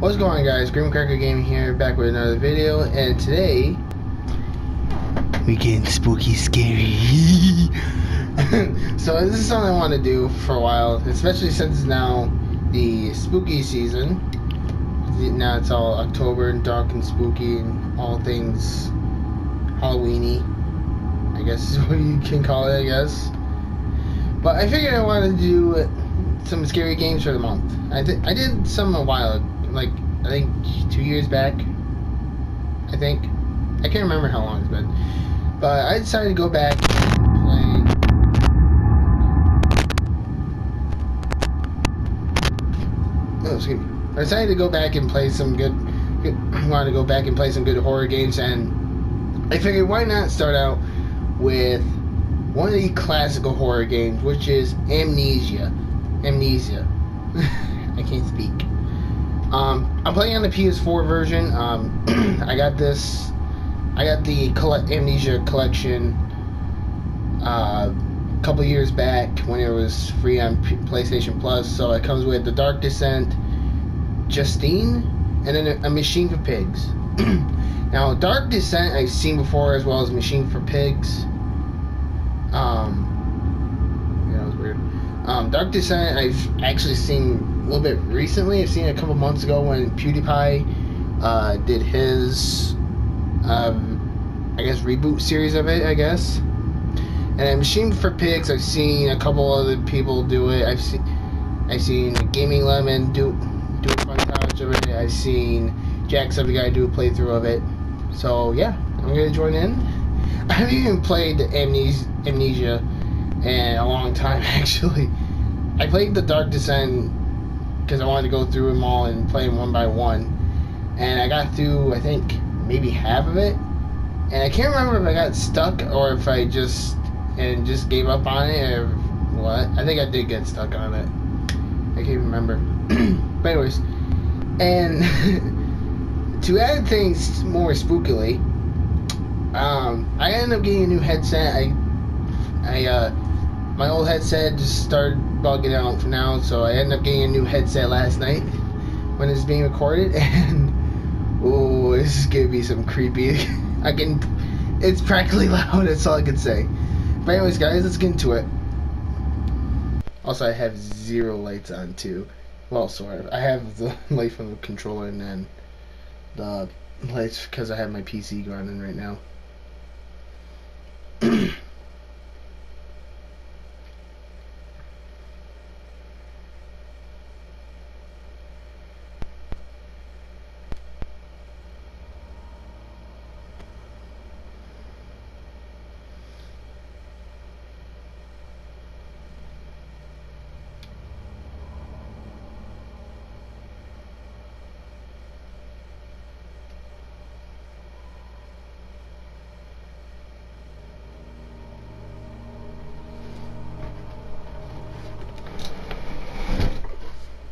What's going on guys, Graham Cracker Gaming here, back with another video, and today, we getting spooky scary. so this is something I want to do for a while, especially since it's now the spooky season. Now it's all October and dark and spooky and all things Halloweeny, I guess is what you can call it, I guess. But I figured I wanted to do some scary games for the month. I, th- I did some a while ago like I think two years back. I think I can't remember how long it's been, but I decided to go back and play. Oh, excuse me. I decided to go back and play some good. good I wanted to go back and play some good horror games, and I figured why not start out with one of the classical horror games, which is Amnesia. Amnesia. I can't speak. Um, I'm playing on the PS4 version. Um, I got this. I got the Amnesia collection uh, a couple years back when it was free on P- PlayStation Plus. So it comes with The Dark Descent, Justine, and then a, a Machine for Pigs. now, Dark Descent I've seen before as well as Machine for Pigs. Um, yeah, that was weird. Um, Dark Descent I've actually seen little bit recently. I've seen it a couple months ago when PewDiePie uh, did his, um, I guess, reboot series of it, I guess. And Machine for Pigs, I've seen a couple other people do it. I've seen, I've seen Gaming Lemon do do a fun montage of it. I've seen Jack the guy do a playthrough of it. So yeah, I'm gonna join in. I haven't even played Amnesia, Amnesia in a long time actually. I played the Dark Descent because I wanted to go through them all and play them one by one. And I got through, I think, maybe half of it. And I can't remember if I got stuck or if I just and just gave up on it or what. I think I did get stuck on it. I can't remember. but anyways, and to add things more spookily, um, I ended up getting a new headset. I, I, uh, my old headset just started bugging it out for now, so I ended up getting a new headset last night when it's being recorded, and oh, this is gonna be some creepy. I can, it's practically loud. That's all I can say. But anyways, guys, let's get into it. Also, I have zero lights on too. Well, sort of. I have the light from the controller and then the lights because I have my PC running right now.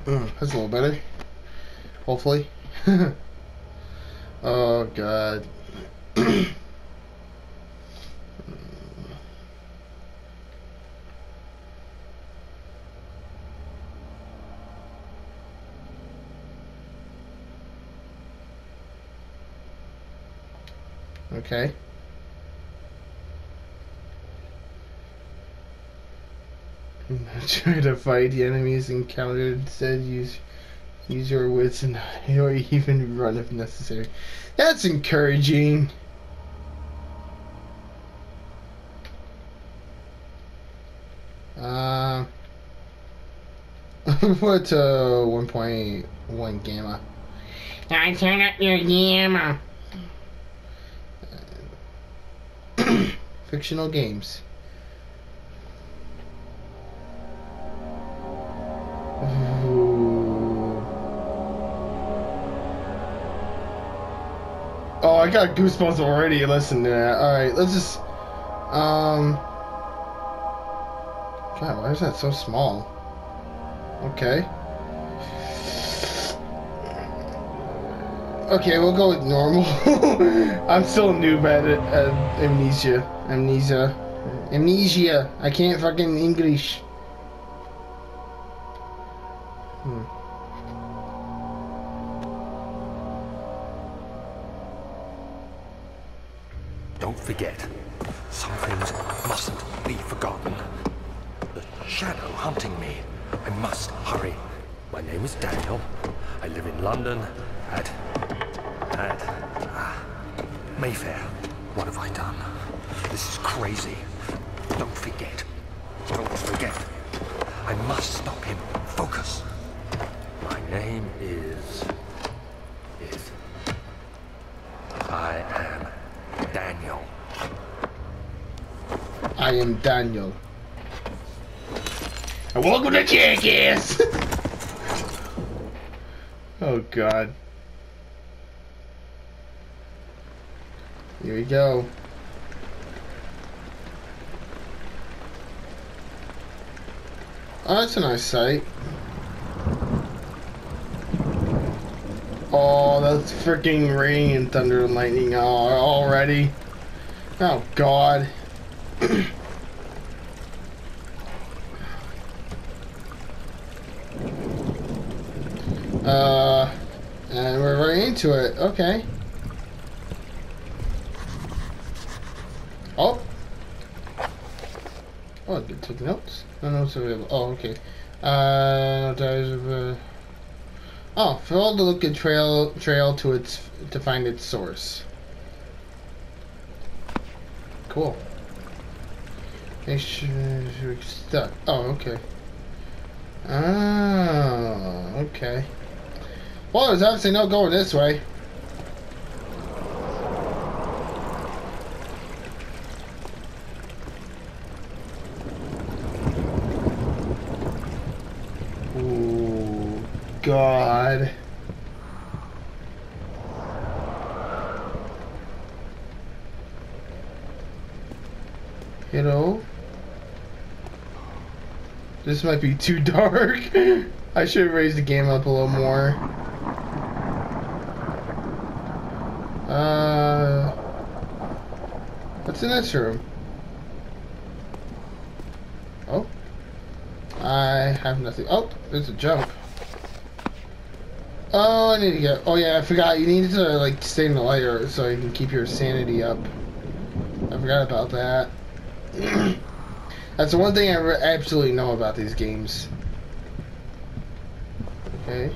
Mm, that's a little better. Hopefully. oh god. okay. Try to fight the enemies encountered. Said use use your wits and or even run if necessary. That's encouraging. Uh, what uh 1.1 gamma? I turn up your gamma. Fictional games. Oh, I got goosebumps already. Listen to that. All right, let's just. Um. God, why is that so small? Okay. Okay, we'll go with normal. I'm still new at it. At amnesia. Amnesia. Amnesia. I can't fucking English. Hmm. Don't forget, some things mustn't be forgotten. The shadow hunting me. I must hurry. My name is Daniel. I live in London at... at... Uh, Mayfair. What have I done? This is crazy. Don't forget. Don't forget. I must stop him. Focus. Name is... is... I am Daniel. I am Daniel. And welcome to Jackass! oh god. Here we go. Oh, that's a nice sight. Oh, freaking rain and thunder and lightning already. Oh god. uh, and we're right into it. Okay. Oh. Oh, I can take notes. No notes available. Oh, okay. Uh, there's uh, oh, follow the looking trail trail to its to find its source. Cool. Make sure you're stuck. Oh, okay. Oh, okay. Well, there's obviously no going this way. God. You know? This might be too dark. I should have raised the game up a little more. Uh, what's in this room? Oh, I have nothing. Oh, there's a jump. Oh, I need to get. Oh yeah, I forgot. You need to like stay in the light or so you can keep your sanity up. I forgot about that. That's the one thing I absolutely know about these games. Okay.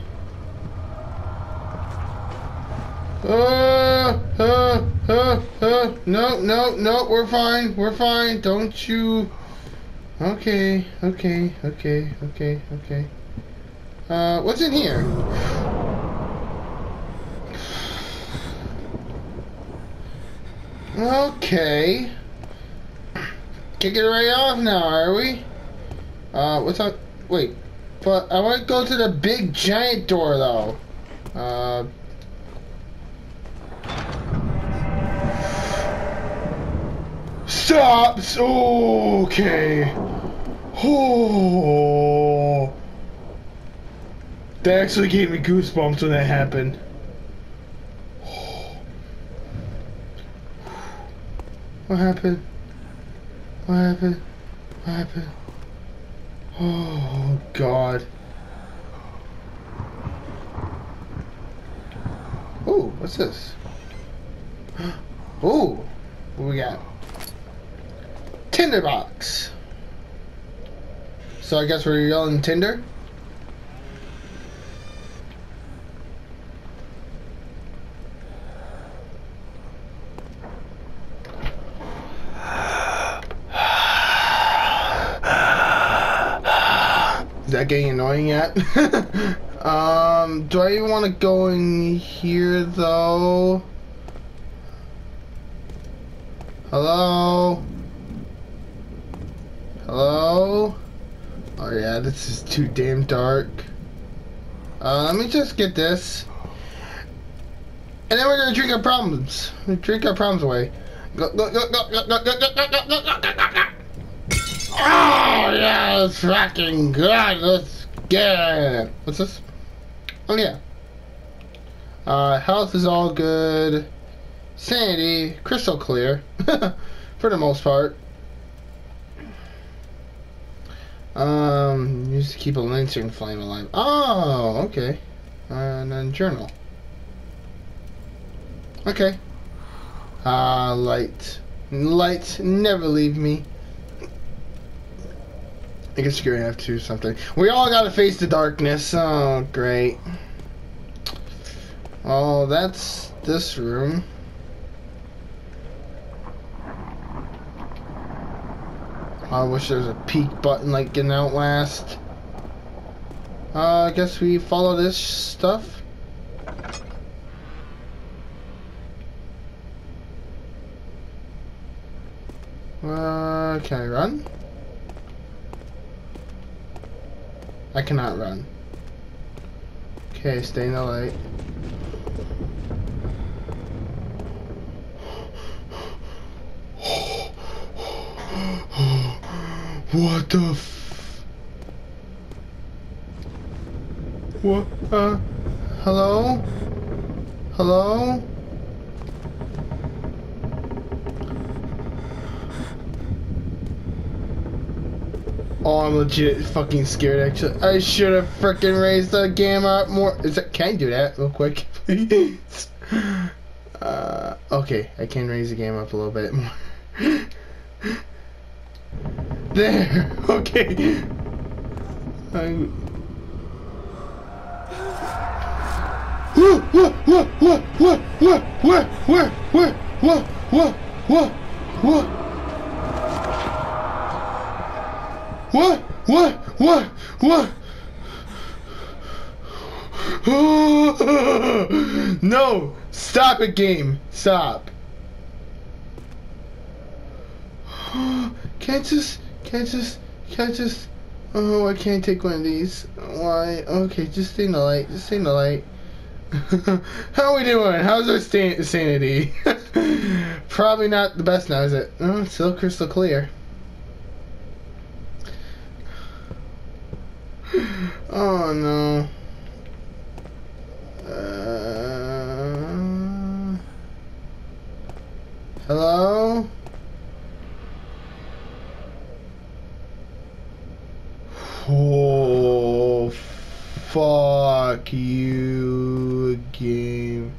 Uh, uh, uh, uh, no, no, no, we're fine, we're fine, don't you... Okay, okay, okay, okay, okay. Uh, what's in here? Okay. Kick it right off now, are we? Uh, what's up? Wait, but I want to go to the big giant door though. Uh. Stop! Okay. Oh. That actually gave me goosebumps when that happened. What happened? What happened? What happened? Oh, God. Ooh, what's this? Ooh, what we got? Tinderbox. So I guess we're yelling Tinder? Getting annoying yet? um, do I even want to go in here though? Hello? Hello? Oh yeah, this is too damn dark. Uh, let me just get this. And then we're gonna drink our problems. Drink our problems away. Go, go, go, go, go, go, go, go, go, go, go, go, go. Oh yeah, it's fucking good. Let's get it. What's this? Oh yeah. Uh, health is all good. Sanity, crystal clear, for the most part. Um, used to keep a lantern flame alive. Oh, okay. Uh, and then journal. Okay. Ah, light. Light, never leave me. I guess you're gonna have to something. We all gotta face the darkness. Oh, great. Oh, that's this room. I wish there was a peek button like in Outlast. Uh, I guess we follow this stuff. Uh, can I run? I cannot run. Okay, stay in the light. What the f- What? Uh, hello? Hello? Oh, I'm legit fucking scared, actually. I should have freaking raised the game up more. Is that, can I do that real quick, please? Uh, okay, I can raise the game up a little bit more. There, okay. I... What, what, what, what, what, what, what, what, what, what, what, what, what? What? What? What? No! Stop it, game! Stop! Can't just, can't just, can't just. Oh, I can't take one of these. Why? Okay, just stay in the light. Just stay in the light. How are we doing? How's our sta- sanity? Probably not the best now, is it? Oh, it's still crystal clear. Oh no. Uh, hello? Oh, fuck you, game.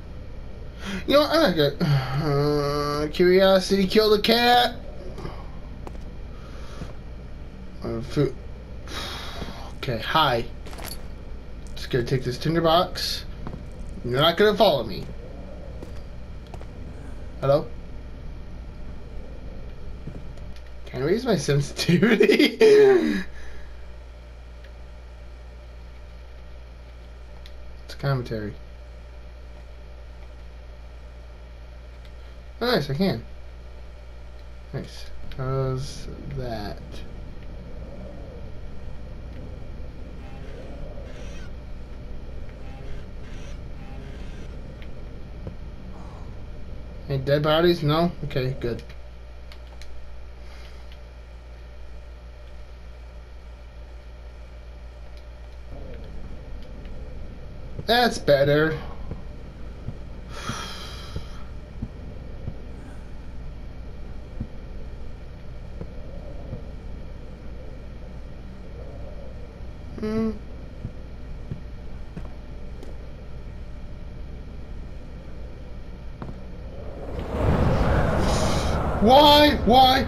You know, I'm not good. Uh, curiosity killed a cat. Uh, food. Okay, hi. Gonna take this tinderbox. You're not gonna follow me. Hello? Can I raise my sensitivity? it's commentary. Oh, nice, I can. Nice. How's that? Any dead bodies? No? Okay, good. That's better. Hmm. Why?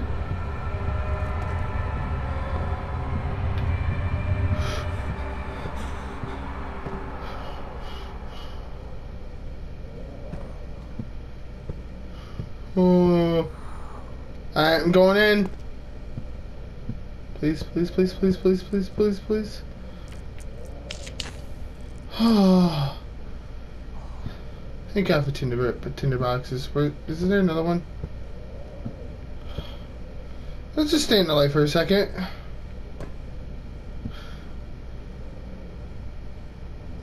Uh, oh, I'm going in. Please, please, please, please, please, please, please, please. Thank God for tinder, tinder boxes. Where, isn't there another one? Let's just stay in the light for a second.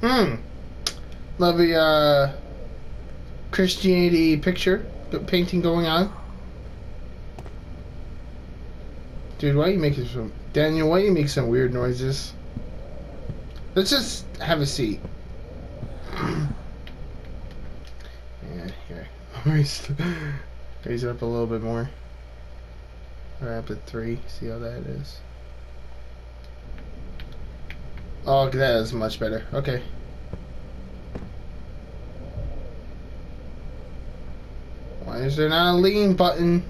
Hmm. Lovely uh, Christianity picture painting going on. Dude, why are you making some Daniel? Why do you make some weird noises? Let's just have a seat. yeah, here. Raise it up a little bit more. Rapid 3, see how that is. Oh, that is much better. Okay. Why is there not a lean button?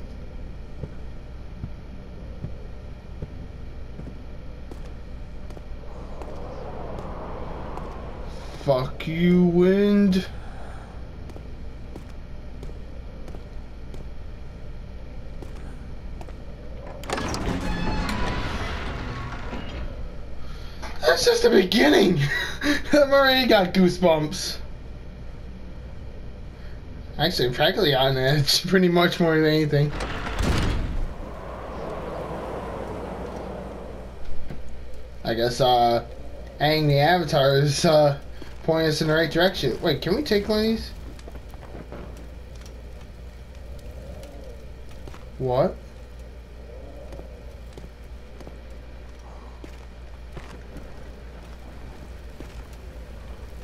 Fuck you, wind. That's just the beginning. I've already got goosebumps. Actually, practically on edge, pretty much more than anything. I guess, uh, Aang the Avatar is, uh, pointing us in the right direction. Wait, can we take one of these? What?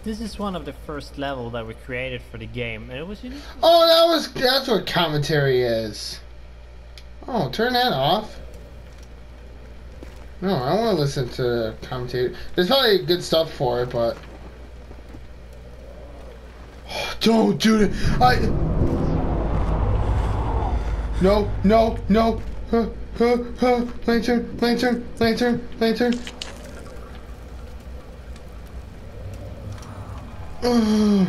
This is one of the first level that we created for the game, and it was unique. Oh, that was, that's what commentary is. Oh, turn that off. No, I want to listen to commentary. There's probably good stuff for it, but... Don't do it. I... No, no, no. Huh, huh, huh. Lantern, lantern, lantern, lantern. Uh,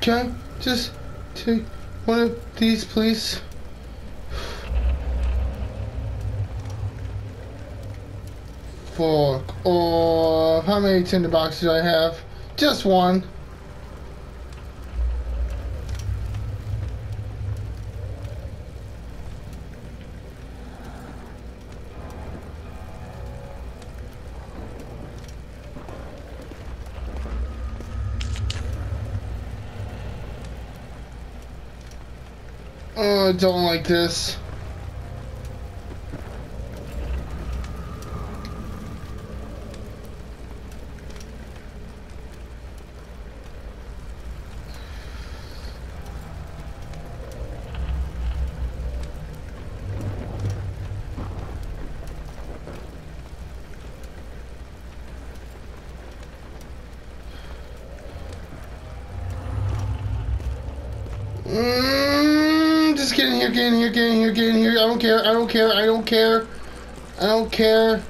can I just take one of these, please? Fuck. Oh, how many tinder boxes do I have? Just one. I don't like this. Here, get in here, get in here, get in here. I don't care, I don't care, I don't care. I don't care.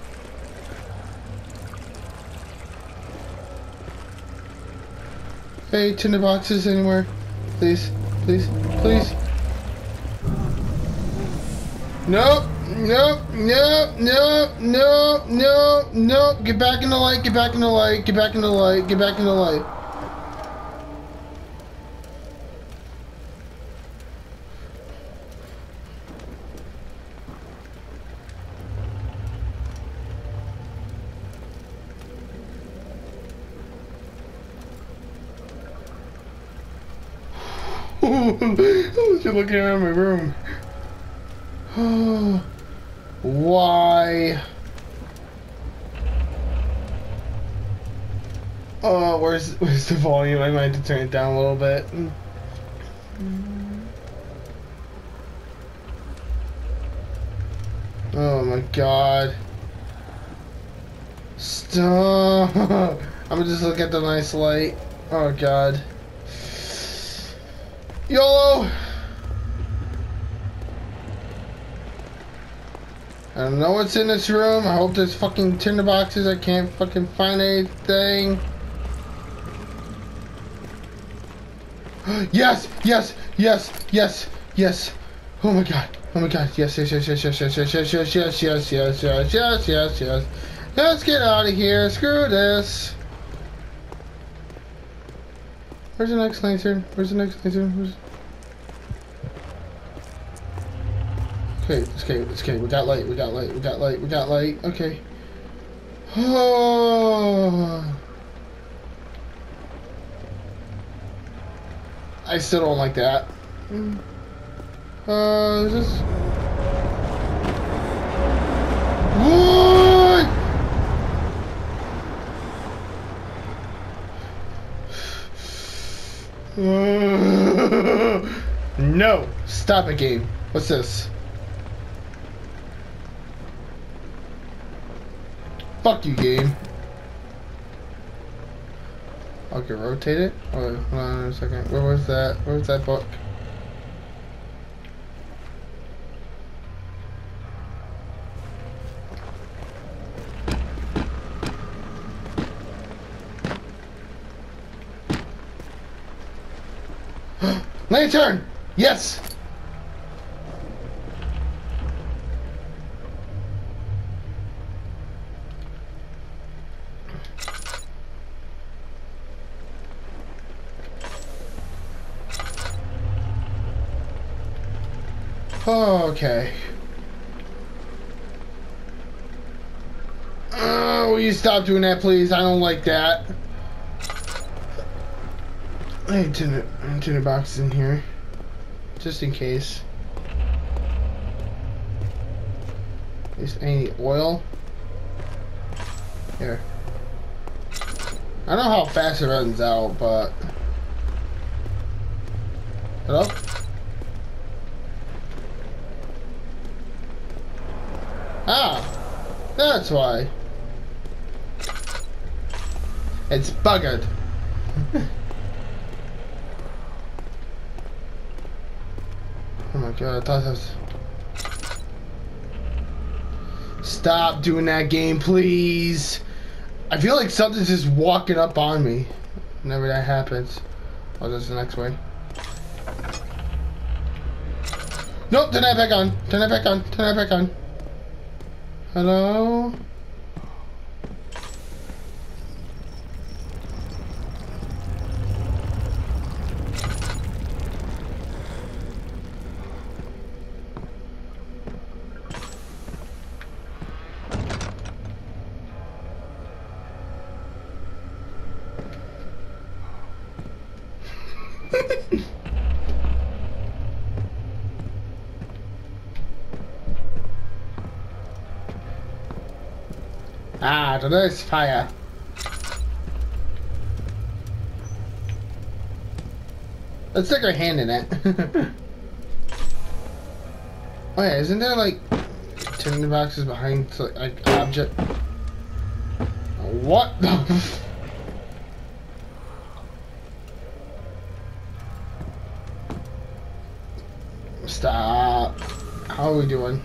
Hey, tinder boxes anywhere? Please, please, please. Nope, nope, nope, nope, nope, nope, nope. Get back in the light, get back in the light, get back in the light, get back in the light. I was just looking around my room. Why? Oh, where's where's the volume? I might have to turn it down a little bit. Oh my god. Stop. I'm just look at the nice light. Oh god. YOLO! I don't know what's in this room. I hope there's fucking tinder boxes. I can't fucking find anything. yes, yes, yes, yes, yes. Oh my god. Oh my god. Yes, yes, yes, yes, yes, yes, yes, yes, yes, yes, yes, yes, yes, yes, yes, yes. Let's get out of here. Screw this. Where's the next lantern? Where's the next lantern? Where's... Okay, it's okay, it's okay. We got light, we got light, we got light, we got light. Okay. Oh. I still don't like that. Uh, is this... What? no! Stop it, game. What's this? Fuck you, game. I can rotate it? Oh, hold on a second. Where was that? Where was that book? Lantern! Yes! Oh, okay. Oh, will you stop doing that, please? I don't like that. I have tinner, tinner boxes in here. Just in case. Is any oil? Here. I don't know how fast it runs out, but... Hello? Ah! That's why. It's buggered. oh my god, I thought that was... Stop doing that game, please! I feel like something's just walking up on me. Whenever that happens. Oh, that's the next way. Nope, turn that back on. Turn that back on. Turn that back on. Hello? Ah, today's fire. Let's stick our hand in it. oh yeah, isn't there like tinder boxes behind like object? What the? Stop. How are we doing?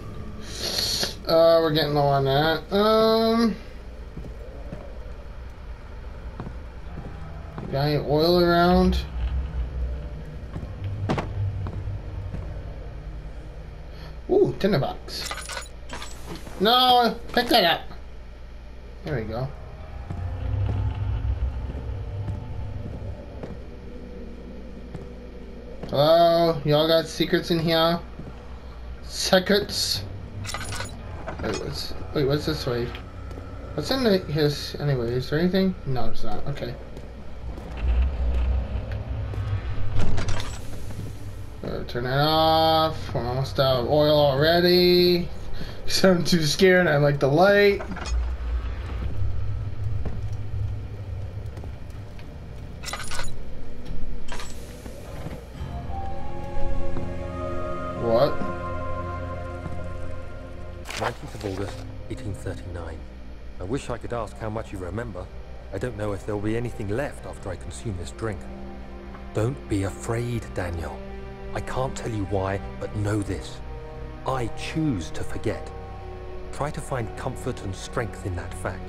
Uh, we're getting low on that. Um. Got any oil around? Ooh, tinderbox. No, pick that up. There we go. Hello? Y'all got secrets in here? Secrets? Wait, what's, wait, what's this way? What's in the, his, anyway, is there anything? No, it's not. Okay. Turn that off. We're almost out of oil already. Because I'm too scared I like the light. What? 19th of August, 1839. I wish I could ask how much you remember. I don't know if there'll be anything left after I consume this drink. Don't be afraid, Daniel. I can't tell you why, but know this. I choose to forget. Try to find comfort and strength in that fact.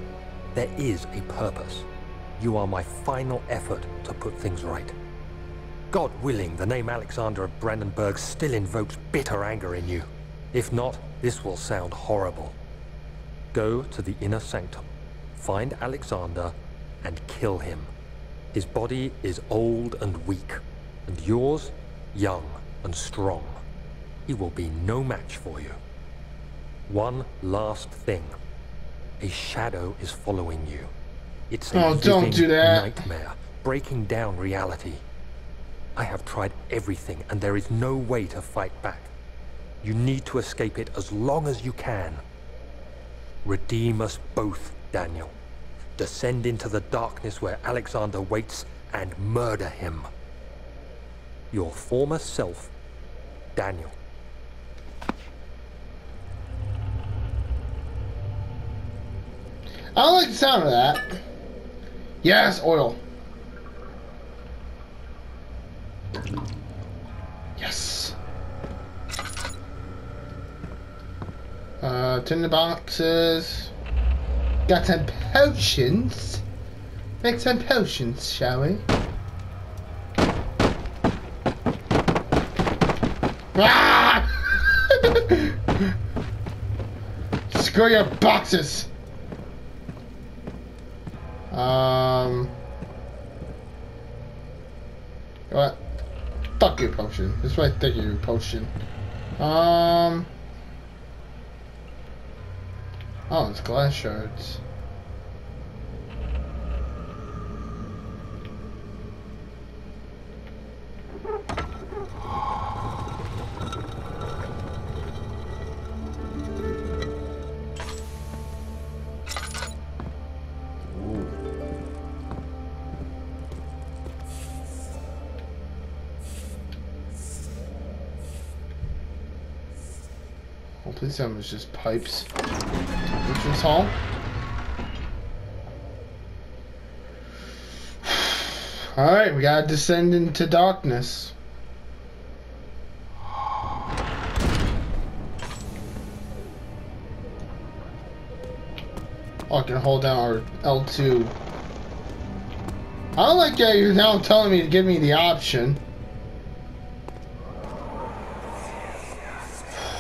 There is a purpose. You are my final effort to put things right. God willing, the name Alexander of Brennenburg still invokes bitter anger in you. If not, this will sound horrible. Go to the inner sanctum, find Alexander, and kill him. His body is old and weak, and yours, young and strong. He will be no match for you. One last thing. A shadow is following you. It's a Oh, don't do that. nightmare, breaking down reality. I have tried everything, and there is no way to fight back. You need to escape it as long as you can. Redeem us both, Daniel. Descend into the darkness where Alexander waits and murder him. Your former self, Daniel. I don't like the sound of that. Yes, oil. Yes. Uh, tinder boxes. Got some potions. Make some potions, shall we? Ah! Screw your boxes. Um. What? Fuck your potion. That's what I think your potion. Um. Oh, it's glass shards. Please tell me just pipes. Entrance hall. Alright, we gotta descend into darkness. Oh, I can hold down our L2. I don't like that you're now telling me to give me the option.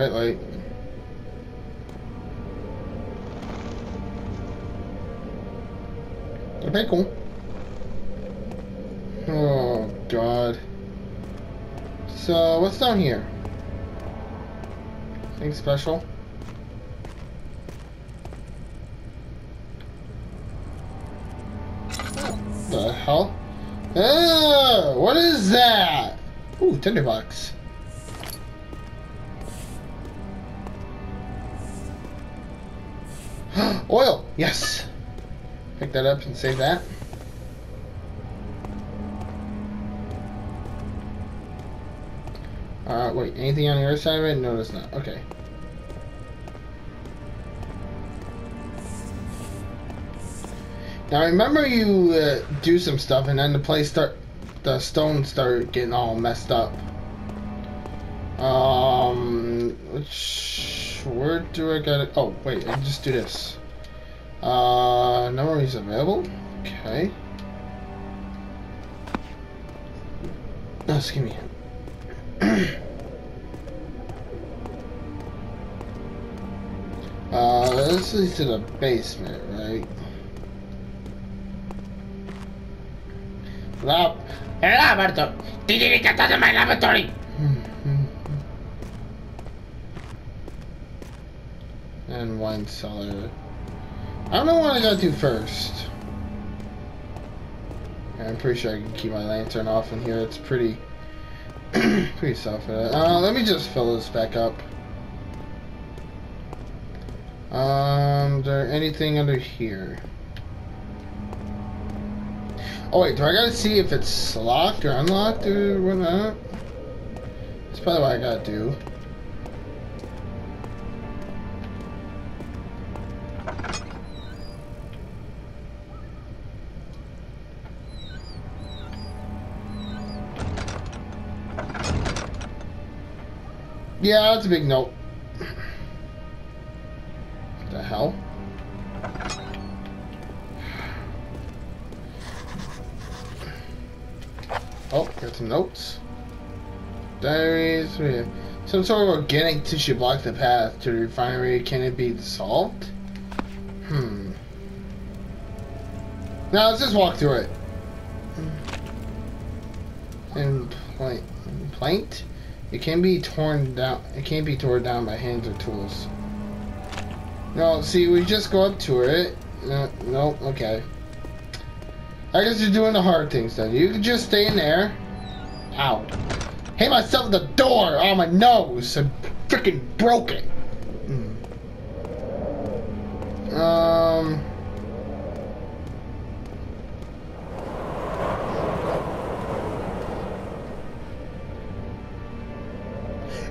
Oh, light. They're pretty cool. Oh, God. So, what's down here? Anything special? What The hell? Ah, what is that? Ooh, tinderbox. Yes! Pick that up and save that. Uh, wait, anything on the other side of it? No, there's not. Okay. Now remember you uh, do some stuff and then the place start, the stones start getting all messed up. Um, which, where do I get it? Oh, wait, I just do this. Uh, memories available? Okay. No, excuse me. uh, this leads to the basement, right? Lab. Laboratory. Did you get out of my laboratory? And wine cellar. I don't know what I gotta do first. I'm pretty sure I can keep my lantern off in here. It's pretty, pretty soft. Uh, let me just fill this back up. Um, there anything under here? Oh wait, do I gotta see if it's locked or unlocked or whatnot? That's probably what I gotta do. Yeah, that's a big note. What the hell? Oh, got some notes. Diaries. Some sort of organic tissue blocked the path to the refinery. Can it be dissolved? Hmm. Now let's just walk through it. Implant. Implant? It can be torn down. It can't be torn down by hands or tools. No, see, we just go up to it. No, no, okay. I guess you're doing the hard things then. You can just stay in there. Ow. Hit myself the door on my nose and freaking broke it. Hmm. Um.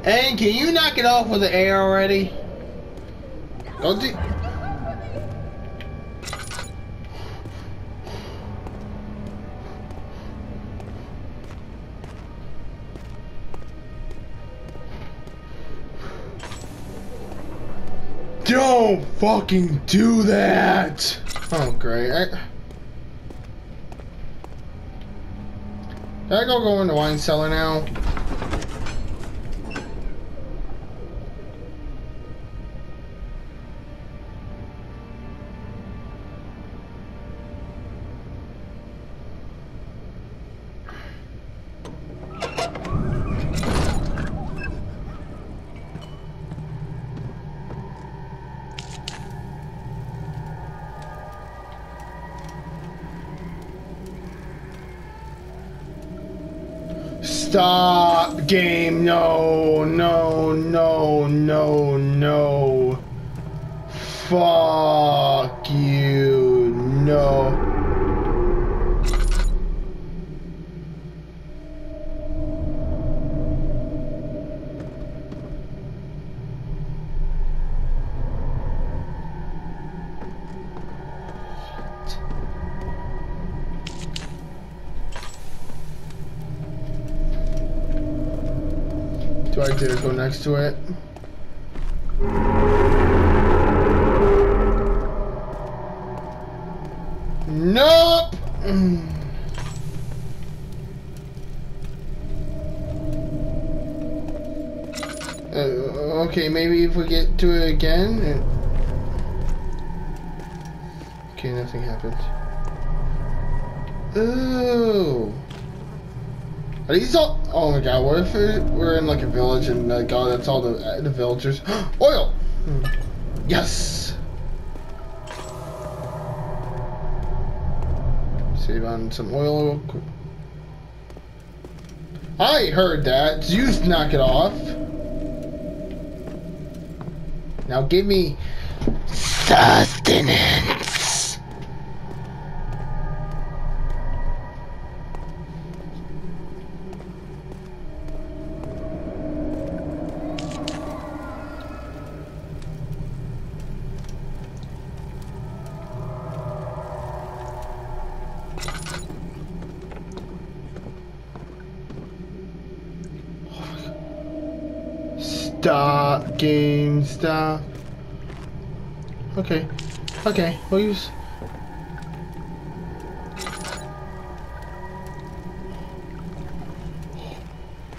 And can you knock it off with the air already? Don't do. Don't fucking do that! Oh, great. I go go in the wine cellar now? Game. No, no, no, no, no. Fuck I dare go next to it? Nope! Uh, okay, maybe if we get to it again. and- Okay, nothing happened. Ooh. Are these all? Oh my god! What if we're in like a village and God, that's all the uh, the villagers? Oil. Hmm. Yes. Save on some oil real quick. I heard that. Zeus, knock it off. Now give me sustenance. Stop, game, stop. Okay, okay, we'll use.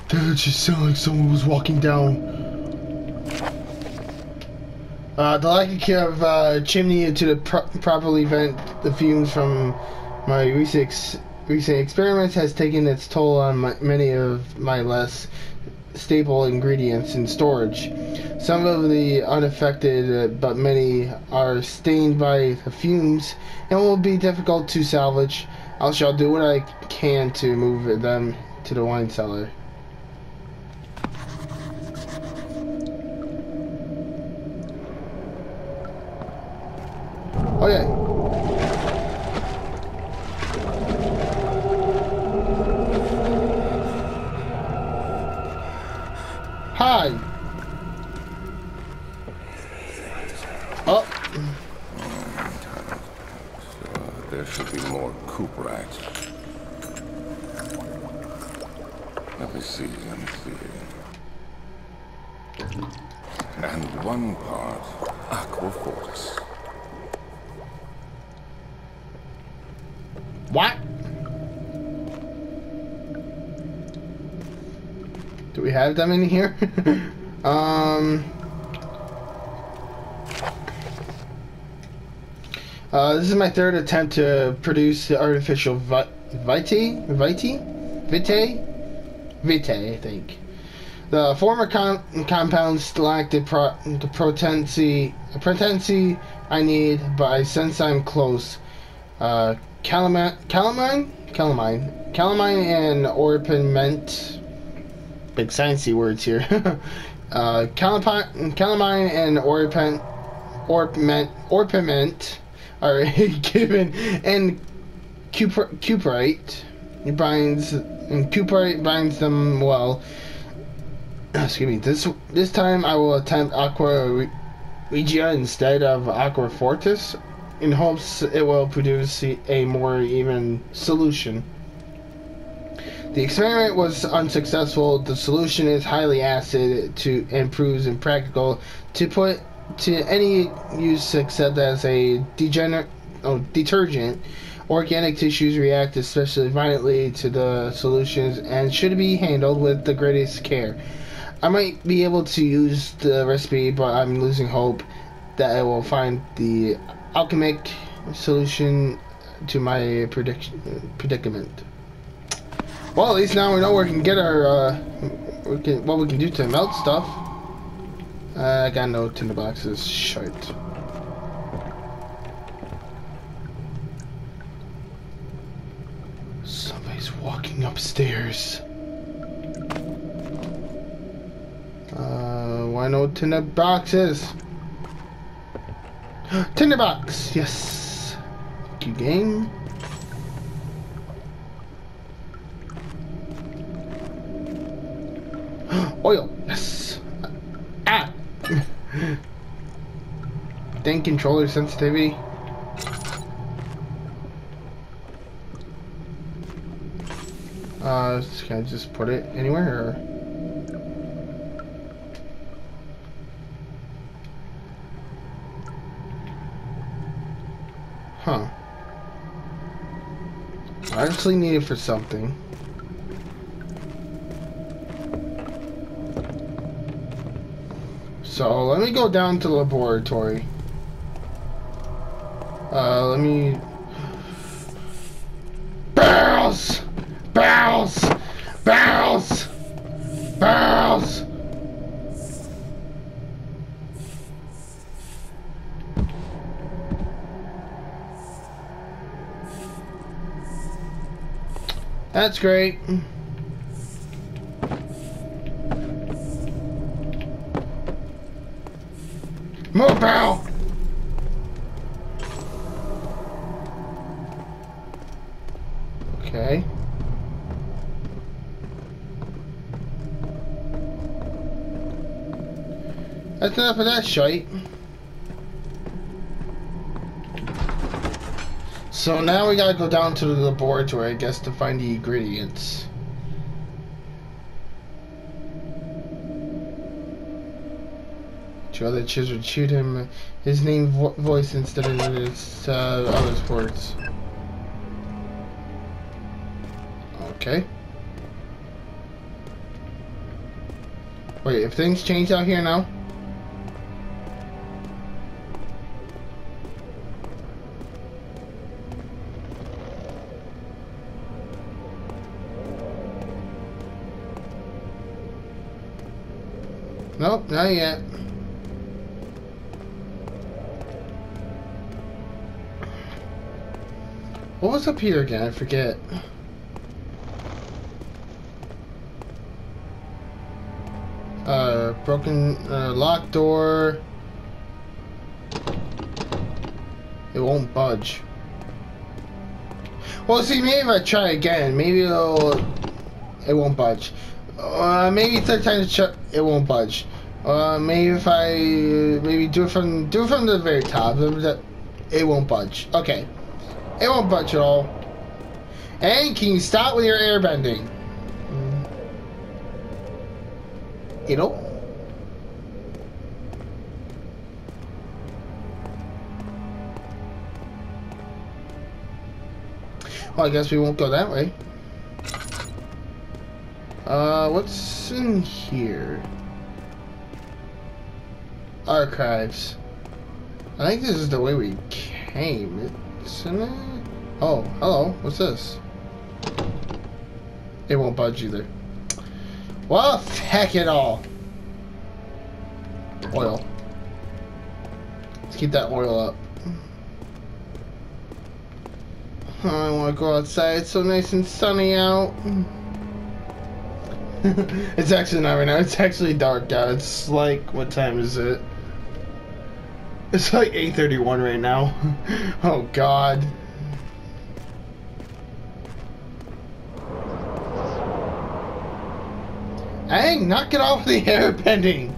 That just sounded like someone was walking down. Uh, the lack of uh, chimney to pro- properly vent the fumes from my recent ex- recent experiments has taken its toll on my, many of my less staple ingredients in storage. Some of the unaffected, uh, but many are stained by the fumes and will be difficult to salvage. I shall do what I can to move them to the wine cellar. Let me see, let me see. And one part aqua aquafortis. what? Do we have them in here? um. Uh, this is my third attempt to produce the artificial vi- vitae, vitae, vitae, vitae, I think. The former com- compounds lack the, pro- the potency, potency I need, but I sense I'm close. Uh, calamine, calamine, calamine, calamine, and orpiment. Big sciencey words here. uh, calamine, calamine, and orpiment, orpiment, orpiment are given, and cupr- cuprite it binds, and cuprite binds them well. Ah, excuse me. This this time I will attempt Aqua Regia instead of Aqua Fortis, in hopes it will produce a more even solution. The experiment was unsuccessful. The solution is highly acid to and proves impractical to put to any use except as a degenerate oh, detergent. Organic tissues react especially violently to the solutions and should be handled with the greatest care. I might be able to use the recipe, but I'm losing hope that I will find the alchemic solution to my predicament. Well, at least now we know where we can get our, uh, we can, what we can do to melt stuff. Uh, I got no tinder boxes. Shite. Upstairs. Uh, why no tinder boxes? tinder box! Yes! Thank you, game. Oil! Yes! Ah! Dang controller sensitivity. Uh, can I just put it anywhere or? Huh. I actually need it for something. So let me go down to the laboratory. Uh, let me. That's great. Move, barrel! Okay. That's enough of that shite. So now we gotta go down to the laboratory, I guess, to find the ingredients. Two other children shoot him. His name vo voice instead of his uh, other sports. Okay. Wait, if things change out here now? Not yet. What was up here again? I forget. Uh, broken uh, locked door. It won't budge. Well, see, maybe if I try again, maybe it'll. It won't budge. Uh, maybe third time to check, it won't budge. Uh, maybe if I maybe do it from do it from the very top, it won't budge. Okay, it won't budge at all. And can you stop with your airbending? You know. Well, I guess we won't go that way. Uh, what's in here? Archives. I think this is the way we came. Isn't it? Oh, hello. What's this? It won't budge either. Well, heck it all. Oil. Let's keep that oil up. I want to go outside. It's so nice and sunny out. it's actually not right now. It's actually dark out. It's like, what time is it? It's like 8.31 right now. oh, God. Hey, knock it off the airbending.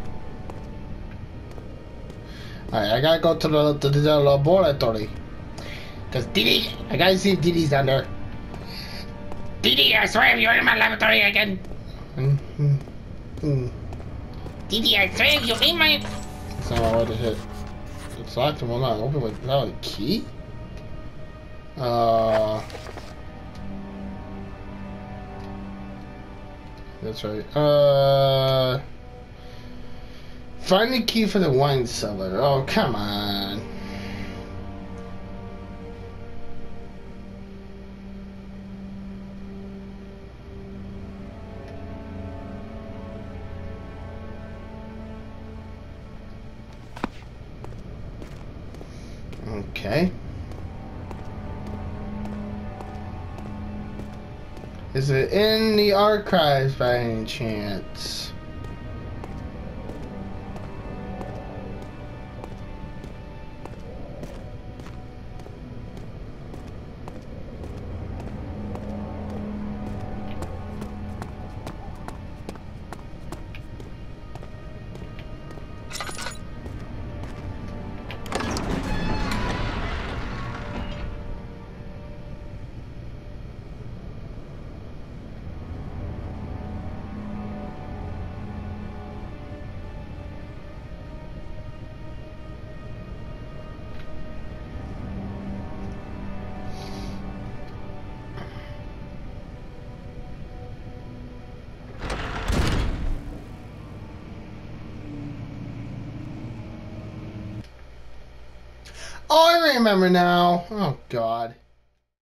Alright, I gotta go to the, to the laboratory. Cause Dee Dee, I gotta see if Dee Dee's down there. Dee Dee, I swear you're in my laboratory again. Mm, mm, mm. Didi, I swear you're in my... That's not my way to hit. And will not open without a key? Uh... That's right. Uh... Find the key for the wine cellar. Oh, come on. Okay. Is it in the archives by any chance? Remember now. Oh, God.